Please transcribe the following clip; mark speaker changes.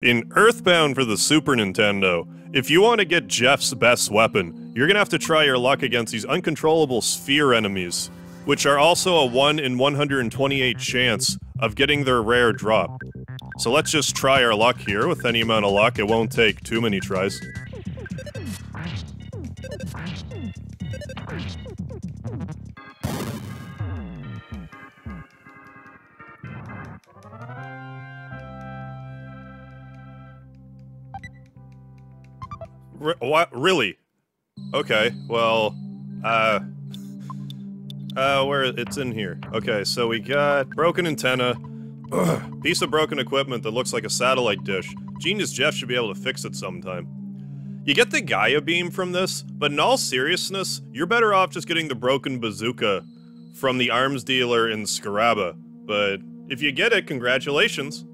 Speaker 1: In Earthbound for the Super Nintendo, if you want to get Jeff's best weapon, you're gonna have to try your luck against these uncontrollable sphere enemies, which are also a 1 in 128 chance of getting their rare drop. So let's just try our luck here with any amount of luck, it won't take too many tries. Re- what? Really? Okay. Well, uh, uh, where it's in here. Okay, so we got broken antenna, Ugh, piece of broken equipment that looks like a satellite dish. Genius Jeff should be able to fix it sometime. You get the Gaia beam from this, but in all seriousness, you're better off just getting the broken bazooka from the arms dealer in Scaraba. But if you get it, congratulations.